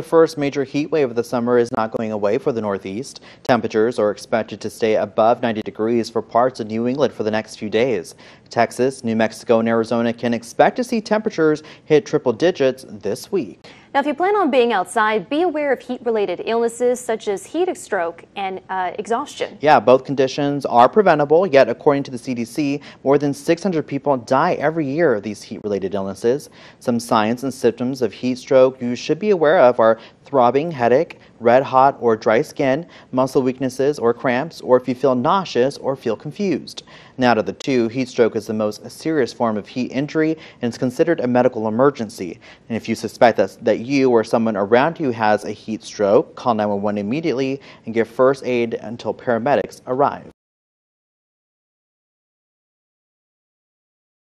The first major heat wave of the summer is not going away for the Northeast. Temperatures are expected to stay above 90 degrees for parts of New England for the next few days. Texas, New Mexico, and Arizona can expect to see temperatures hit triple digits this week. Now, if you plan on being outside, be aware of heat-related illnesses such as heat stroke and uh, exhaustion. Yeah, both conditions are preventable, yet according to the CDC, more than 600 people die every year of these heat-related illnesses. Some signs and symptoms of heat stroke you should be aware of are throbbing headache, red hot or dry skin, muscle weaknesses or cramps, or if you feel nauseous or feel confused. Now to the two, heat stroke is the most serious form of heat injury and is considered a medical emergency. And if you suspect that, that, you or someone around you has a heat stroke, call 911 immediately and give first aid until paramedics arrive.